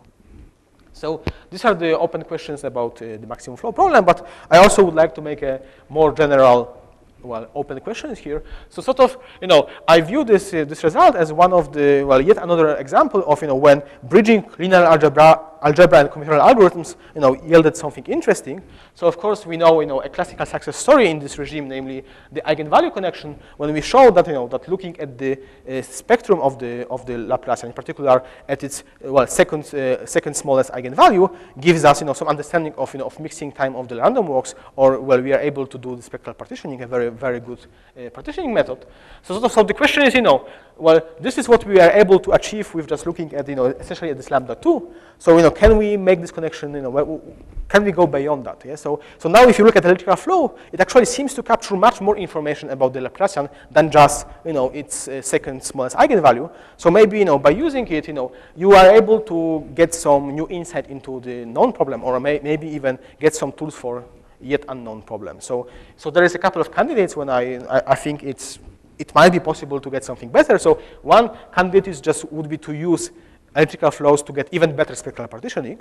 So these are the open questions about uh, the maximum flow problem, but I also would like to make a more general well, open questions here. So sort of, you know, I view this, uh, this result as one of the, well, yet another example of, you know, when bridging linear algebra, algebra and computational algorithms, you know, yielded something interesting. So of course, we know, you know, a classical success story in this regime, namely the eigenvalue connection, when we show that, you know, that looking at the uh, spectrum of the, of the Laplacian, in particular at its, uh, well, second, uh, second smallest eigenvalue, gives us, you know, some understanding of, you know, of mixing time of the random walks, or, well, we are able to do the spectral partitioning, a very, very good uh, partitioning method. So, so the question is, you know, well, this is what we are able to achieve with just looking at, you know, essentially at this lambda 2. So, you know, can we make this connection, you know, can we go beyond that? Yeah? So, so now if you look at electrical flow, it actually seems to capture much more information about the Laplacian than just, you know, its uh, second smallest eigenvalue. So maybe, you know, by using it, you know, you are able to get some new insight into the known problem or may, maybe even get some tools for yet unknown problem. So, so there is a couple of candidates when I, I, I think it's it might be possible to get something better. So one candidate is just would be to use electrical flows to get even better spectral partitioning.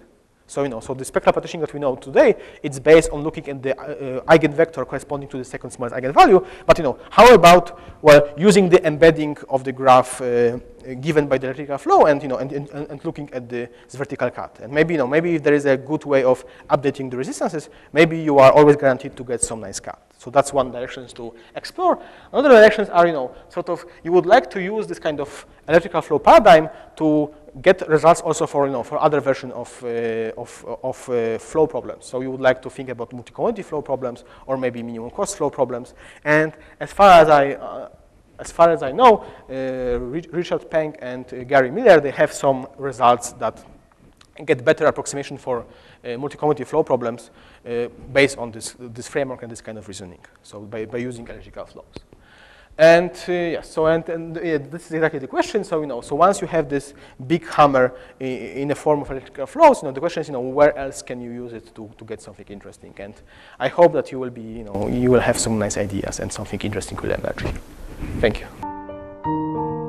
So, you know, so the spectral partitioning that we know today, it's based on looking at the uh, eigenvector corresponding to the second smallest eigenvalue. But, you know, how about, well, using the embedding of the graph uh, given by the electrical flow and, you know, and, and, and looking at the vertical cut. And maybe, you know, maybe if there is a good way of updating the resistances, maybe you are always guaranteed to get some nice cut. So that's one direction to explore. Another directions are, you know, sort of, you would like to use this kind of electrical flow paradigm to get results also for, you know, for other version of, uh, of, of uh, flow problems. So you would like to think about multi-commodity flow problems or maybe minimum cost flow problems. And as far as I, uh, as far as I know, uh, Richard Peng and uh, Gary Miller, they have some results that get better approximation for uh, multi-commodity flow problems based on this, this framework and this kind of reasoning. So by, by using electrical flows. And uh, yeah, so and, and this is exactly the question. So you know, so once you have this big hammer in, in the form of electrical flows, you know, the question is, you know, where else can you use it to, to get something interesting? And I hope that you will be, you know, you will have some nice ideas and something interesting will emerge. Thank you.